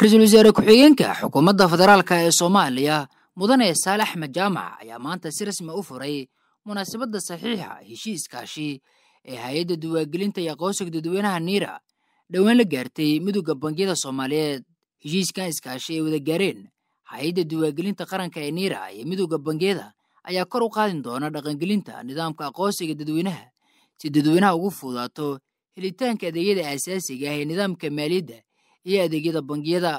ra'iisul wasaare ku-xigeenka xukuumadda federaalka ee soomaaliya mudane saale axmed jaamac ayaa maanta si rasmi u furay munaasabadda saxiixa heshiiskaashi ee hay'adda duwaagelinta iyo aqoonsiga dadweynaha niira. Dhowaan la gaartay midowda bangiyada soomaaliyeed heshiiskan iskaashi ay wada gaareen hay'adda duwaagelinta qaranka ee niira iyo midowda bangiyada ayaa kor u qaadin doona dhaqangelinta nidaamka aqoonsiga dadweynaha. Si dadweynaha ugu fududaato helitaanka adeegyada aasaasiga ah ee nidaamka maaliyadda iyo adeegyada bangiyada.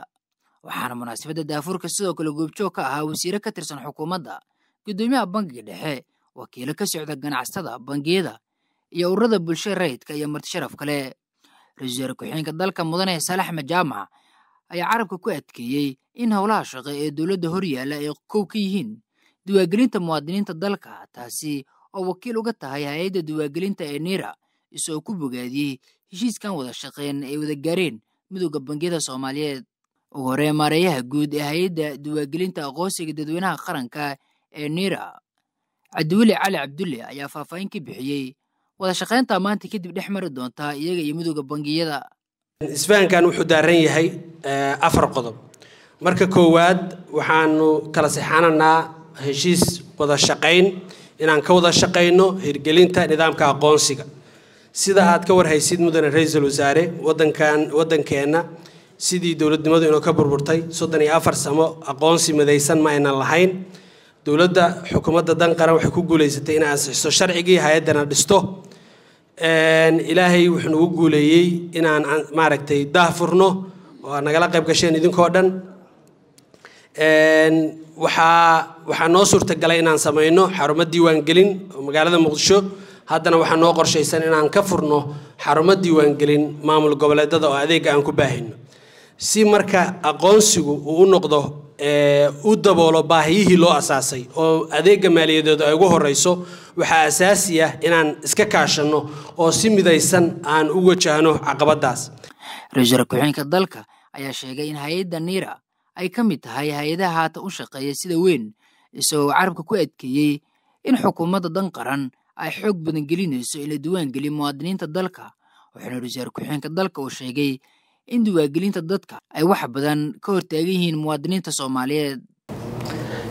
Waxaana munaasabadda daafurka sidoo kale goobjoog ka ahaa wasiire ka tirsan xukuumadda guddoomiyaha bangiga dhexe wakiilo ka socda ganacsatada bangiyada iyo ururada bulshada rayidka iyo martisharaf kale. Ra'isul wasaare ku-xigeenka dalka mudane saale axmed jaamac ayaa carabka ku adkeeyey in howlaha shaqo ee dowladda horyaalla ay kow ka yihiin duwaagelinta muwaadiniinta dalka taasi oo wakiil uga tahay hay'adda duwaagelinta ee niira isagoo ku bogaadiyey heshiiskan wada shaqeyn ay wada gaareen. Midowda bangiyada soomaaliyeed ugu horee maareeyaha guud ee hay'adda duwaagelinta aqoonsiga dadweynaha qaranka ee niira cabdiweli cali cabdulle ayaa faahfaahin ka bixiyey. Wada shaqaynta maanta kadib dhex mari doontaa iyaga iyo midowda bangiyada. Isfahankan wuxuu daaran yahay afar qodob. Marka koowaad waxaanu kala sixananaa heshiis wada shaqayn inaan ka wada shaqayno hirgelinta nidaamka aqoonsiga sida aad ka warhaysid mudane ra'iisul wasaare wadankan wadankeenna sidii dowladnimadu inoo ka burburtay soddon iyo afar samo aqoonsi midaysan ma aynan lahayn. Dowladda xukuumadda dan qaran waxay ku guulaysatay inay ansixiso sharcigii hay'addana dhisto. Ilaahay wuxuu nagu guuleeyey inaan maaragtay daah furno oo nagala qayb gasheen idinkoo dhan. Waxaa waxaa noo suurtagalay inaan samayno xarumo diiwaangelin oo magaalada muqdisho haddana waxaa noo qorshaysan inaan ka furno xarumo diiwaangelin maamul goboleedada oo adeega aan ku baahayno. Si marka aqoonsigu uu u noqdo u daboolo baahiyihii loo asaasay oo adeega maaliyadeed ay ugu horeyso waxaa asaasi ah inaan iska kaashanno oo si midaysan aan u wajahno caqabadaas. Ra'iisul ku-xigeenka dalka ayaa sheegay in hay'adda niira ay ka mid tahay hay'adaha haatan u shaqeeya sida weyn isagoo carabka ku adkeeyey in xukuumadda dan qaran ay xoog badan gelinayso in la diiwaangeliyo muwaadiniinta dalka. Waxaana ra'iisul ku-xigeenka dalka uu sheegay in diiwaangelinta dadka ay wax badan ka hortaagan yihiin muwaadiniinta soomaaliyeed.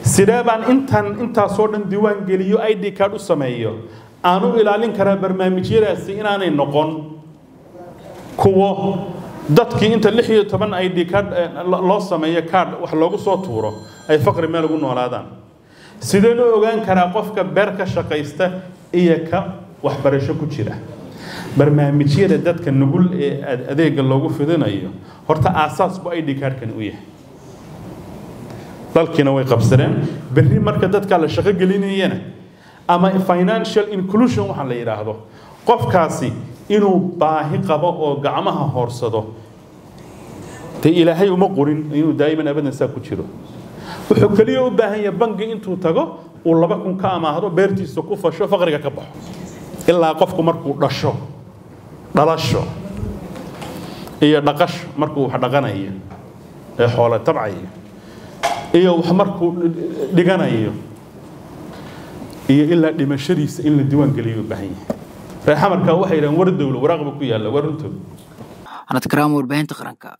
Sidee baan intan intaasoo dhan diiwaan geliyo i d card u sameeyo aan u ilaalin karaa barnaamijyadaasi inaanay noqon kuwo dadkii inta lix iyo toban i d card loo sameeyo card wax loogu soo tuuro ay faqri meel ugu noolaadaan. Sideen u ogaan karaa qofka beer ka shaqaysta iyo ka waxbarasho ku jira barnaamijyada dadka nugul ee adeega loogu fidinayo horta aasaas bu i d cardkani u yahay dalkiina way qabsadeen berri marka dadka la shaqo gelinayana ama financial inclusion la yidhaahdo qofkaasi inuu baahi qabo oo gacmaha hoorsado dee ilaahay uma qorin inuu daa'iman abadan saa ku jiro wuxuu keliya u baahan yahay bangi intuu tago uu laba kun ka amaahdo beertiisa ku fasho faqriga ka baxo. Ilaa qofku markuu dhasho dhalasho iyo dhaqasho markuu wax dhaqanayo ee xoole tabcayo iyo wax markuu dhiganayo iyo ilaa dhimashadiisa in la diiwaan geliyo u baahan yahay. Reexamarka waxay yidhahaan war dowlo waraaqba ku yaalla waa runtooda anad karaama warbaahinta qaranka